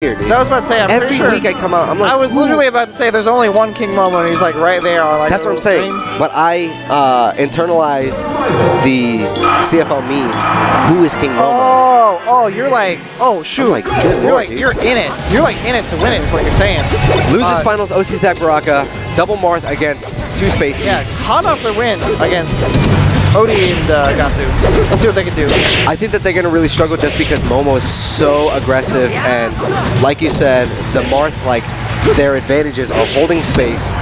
here, dude. So I was about to say, I'm Every sure. week I come out, I'm like, I was "Ooh." literally about to say, there's only one King Momo, and he's like right there on like. That's what I'm saying. screen. But I uh, internalize the CFL meme. Who is King Momo? Oh, oh, you're like, oh shoot, like, good you're lord, like, dude. you're in it. You're like in it to win it. Is what you're saying. Loses uh, finals, OC Zack Barraca, double Marth against two Spacies. Yeah, hot off the win against Odie and uh, Gasu. Let's see what they can do. I think that they're going to really struggle just because Momo is so aggressive and, like you said, the Marth, like, their advantages are holding space,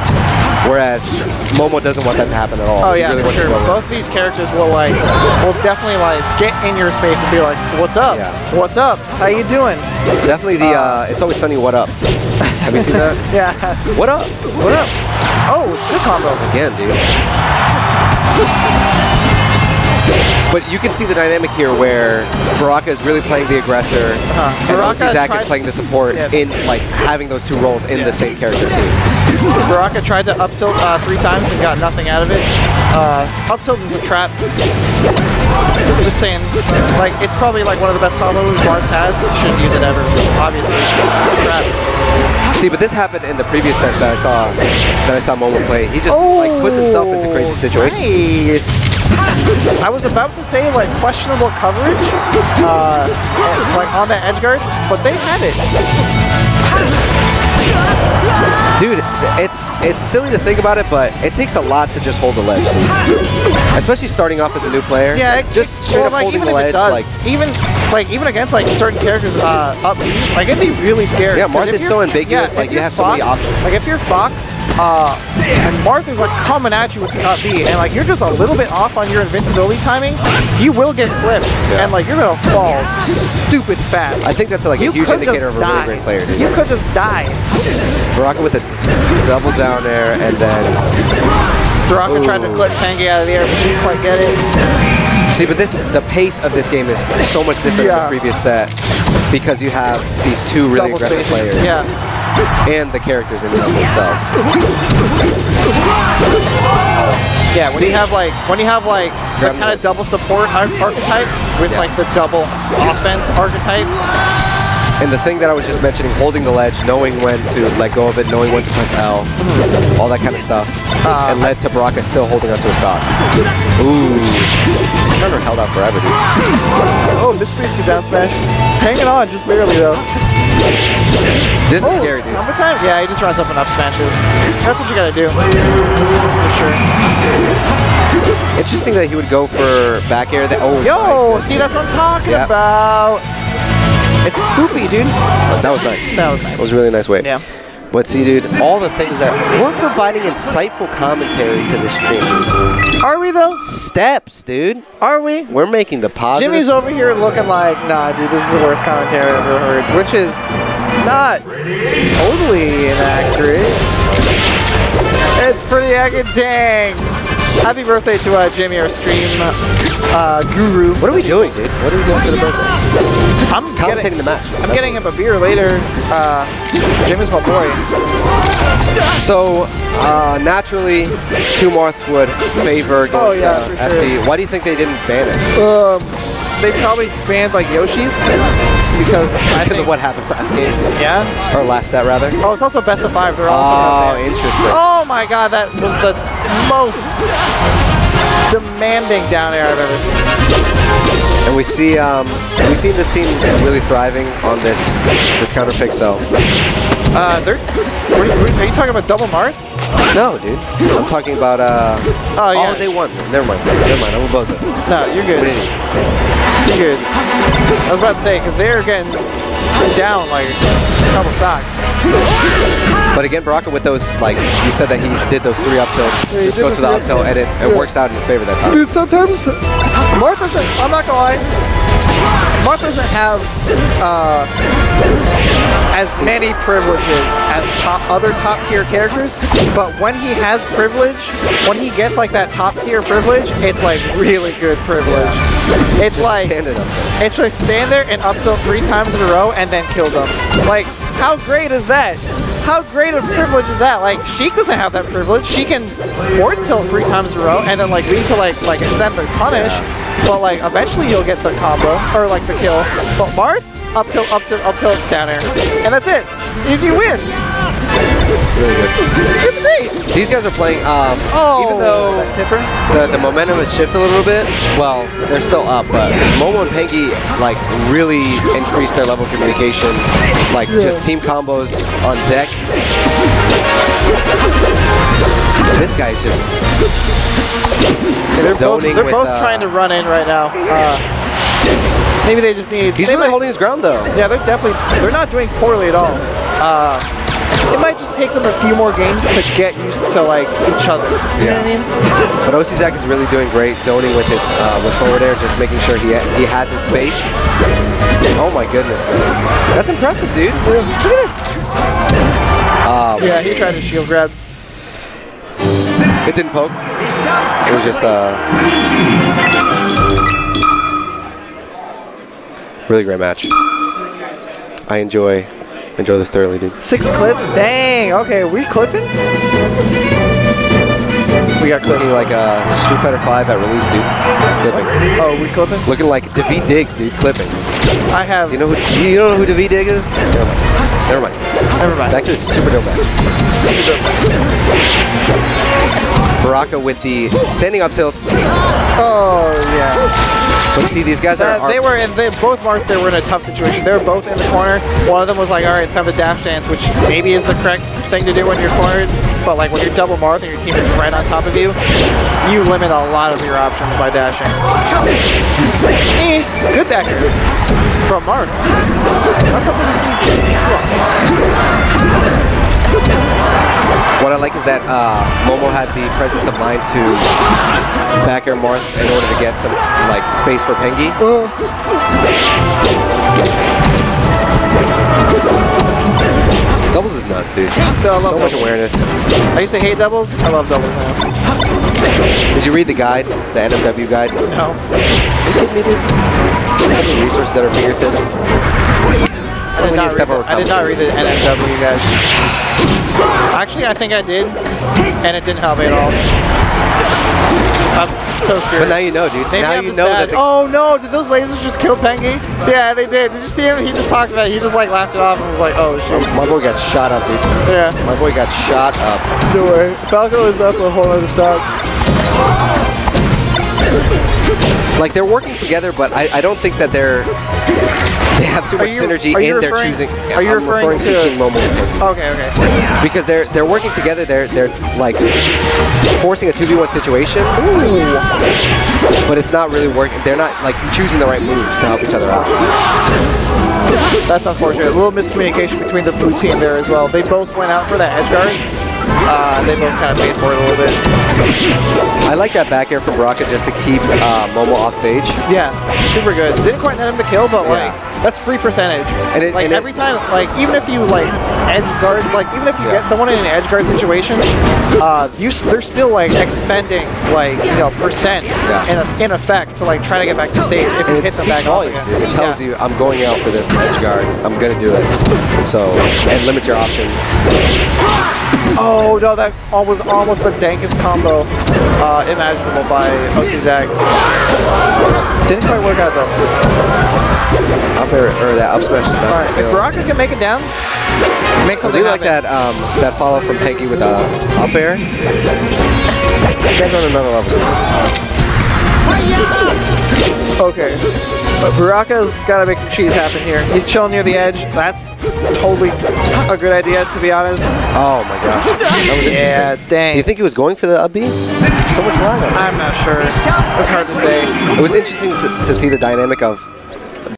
whereas Momo doesn't want that to happen at all. Oh He yeah, really for sure. Both these characters will like, will definitely like get in your space and be like, "What's up? Yeah. What's up? How you doing?" Definitely the, uh, It's Always Sunny, what up? Have you seen that? Yeah. What up? what up? Oh, good combo. Again, dude. But you can see the dynamic here where Barraca is really playing the aggressor, Uh-huh. and Barraca OC Zack is playing the support Yeah. in like having those two roles in the same character team. Barraca tried to up tilt uh, three times and got nothing out of it. Uh, up tilt is a trap. Just saying, like it's probably like one of the best combos Marth has. Shouldn't use it ever, obviously. It's a trap. See, but this happened in the previous sets that I saw that I saw Momo play. He just like puts himself into crazy situations. Nice. I was about to say like questionable coverage, uh, like on that edge guard, but they had it. Dude, it's it's silly to think about it, but it takes a lot to just hold the ledge, dude. Especially starting off as a new player. Yeah, it, just straight well, up like, holding even the ledge, does, like even like even against like certain characters uh, up Bs, like it'd be really scary. Yeah, Marth is so ambiguous, yeah, like, you have so many options. Like if you're Fox, uh, and Marth is like coming at you with the up B, and like you're just a little bit off on your invincibility timing, you will get clipped, Yeah. and like you're gonna fall stupid fast. I think that's like a you huge indicator of a really great player, dude. You could just die. Barraca with a double down there, and then Barraca tried to clip Pengie out of the air, but didn't quite get it. see, but this the pace of this game is so much different than the previous set because you have these two really Double aggressive spacies. players Yeah. and the characters in and of themselves. Yeah, when See? you have like when you have like the kind of double support ar- archetype with Yeah. like the double offense archetype. And the thing that I was just mentioning, holding the ledge, knowing when to let go of it, knowing when to press L, all that kind of stuff, Uh, it led to Barraca still holding onto a stock. Ooh. Counter held out forever, dude. Oh, this space the down smash. Hanging on, just barely though. This is Oh, scary, dude. Combo time? Yeah, he just runs up and up smashes. That's what you gotta do. For sure. Interesting that he would go for back air. That, oh, Yo, see that's what I'm talking Yeah. about. It's spoopy, dude. That was nice. That was nice. That was a really nice way. Yeah. But see, dude, all the things that we're providing insightful commentary to the stream. Are we though? Steps, dude. Are we? We're making the positive. Jimmy's over here looking like, nah, dude, this is the worst commentary I've ever heard, which is not totally inaccurate. It's pretty accurate. Dang. Happy birthday to uh, Jimmy, our stream uh, guru. What are we doing, dude? What are we doing for the birthday? I'm Commentating getting, the match. I'm That's getting him a beer later. Uh, my boy. So, uh, naturally, two Marths would favor Oh, yeah, to FD. sure. Why do you think they didn't ban it? Um, they probably banned like Yoshi's because I Because think, of what happened last game? Yeah. Or last set, rather? Oh, it's also best of five. They're also Oh, interesting. Oh my god, that was the most demanding down air I've ever seen. And we see um, we see this team really thriving on this this counter pick. So Uh, they're. Are you, are you talking about double Marth? no, dude, I'm talking about uh. Oh yeah. Oh, they won. Never mind. Never mind. I'm a bozo. no, you're good. You're good. I was about to say because they're getting down like a couple stocks. But again, Barraca with those like you said that he did those three up tilts. Yeah, just goes for the up tilt, and it, it Yeah. works out in his favor that time. Dude, sometimes Martha. I'm not gonna lie. Martha doesn't have uh, as many privileges as top other top tier characters, but when he has privilege, when he gets like that top tier privilege, it's like really good privilege. It's Just like stand it up tilt. it's like stand there and up tilt three times in a row and then kill them. Like, how great is that? How great of privilege is that? Like, Sheik doesn't have that privilege. She can forward tilt three times in a row and then like lead to like like extend the punish, but like eventually you'll get the combo or like the kill. But Marth, up tilt, up tilt, up tilt, down air, and that's it. If you win. Really good. It's great. These guys are playing. Um, Oh, even though tipper. the, the momentum has shifted a little bit. Well, they're still up, but Momo and Pengie like really increased their level of communication. Like just team combos on deck. This guy's just they're both, zoning they're with, both uh, trying to run in right now. Uh, maybe they just need. he's really might- holding his ground though. Yeah, they're definitely. They're not doing poorly at all. Uh, it might just take them a few more games to get used to like each other. You know what I mean? But OC Zack is really doing great, zoning with his uh, with forward air, just making sure he ha- he has his space. Oh my goodness, man, that's impressive, dude. Look at this. Um, Yeah, he tried to shield grab. It didn't poke. It was just uh, really great match. I enjoy enjoy this thoroughly, dude. Six clips. Dang. Okay, we clipping? We got Looking clips. like uh, Street Fighter 5 at release, dude. Clipping. Oh, we clipping? Looking like Daveed Diggs, dude. Clipping. I have. You know who? You don't know who Daveed Diggs is? Never mind. Never mind. Never mind. Back to the super dope match. Barraca with the standing up tilts. Oh yeah. But see, these guys are. Uh, they were in. They both Marks. They were in a tough situation. They were both in the corner. One of them was like, "All right, it's time to dash dance," which maybe is the correct thing to do when you're cornered. But like when you're double Marth and your team is right on top of you, you limit a lot of your options by dashing. Eh, good back air from Marth. Not something we see too often. What I like is that uh, Momo had the presence of mind to back air Marth in order to get some like space for Pengie. Doubles is nuts, dude. Love So much awareness. I used to hate doubles. I love doubles now. Did you read the guide, the NMW guide? Are No. you kidding me, dude? So many resources at our fingertips. I did, not read the, I did not read the NMW, guys. Actually, I think I did, and it didn't help me at all. I'm so serious. But now you know, dude. Maybe now I'm you know bad. that Oh no! Did those lasers just kill Pengie? Yeah, they did. Did you see him? He just talked about it. He just like laughed it off and was like, "Oh shoot." Oh, my boy got shot up, dude. Yeah. My boy got shot up. No way. Falco is up a whole other stock. Like they're working together, but I, I don't think that they're they have too much you- synergy in their referring- choosing. are you I'm referring to, to- King Momo. Okay, okay. because they're they're working together. They're they're like forcing a two v one situation, but it's not really working. They're not like choosing the right moves to help each other out. That's unfortunate. A little miscommunication between the blue team there as well. They both went out for that edge guard. Uh, they both kind of paid for it a little bit. I like that back air from Barraca just to keep uh, Momo off stage. Yeah, super good. Didn't quite net him the kill, but like that's free percentage. And it- like and it- every time, like even if you like edge guard, like even if you Yeah. get someone in an edge guard situation, uh, you they're still like expending like you know percent Yeah. in, a, in effect to like try to get back to stage if And it hit them back volumes, again. dude. It tells Yeah. you I'm going out for this edge guard. I'm gonna do it. So it limits your options. Oh no, that was almost the dankest combo uh, imaginable by OC Zack. Didn't quite work out though. Up air or that up smash is not. All right, if. Barraca can make it down, make I something do like that um, that follow from Pengie with the up air. These guys on another level. Okay. But Barraca's got to make some cheese happen here. He's chilling near the edge. That's totally a good idea, to be honest. Oh my gosh, that was Yeah, interesting. dang. Do you think he was going for the up B? So much lag on it. I'm not sure. It's hard to say. It was interesting to to see the dynamic of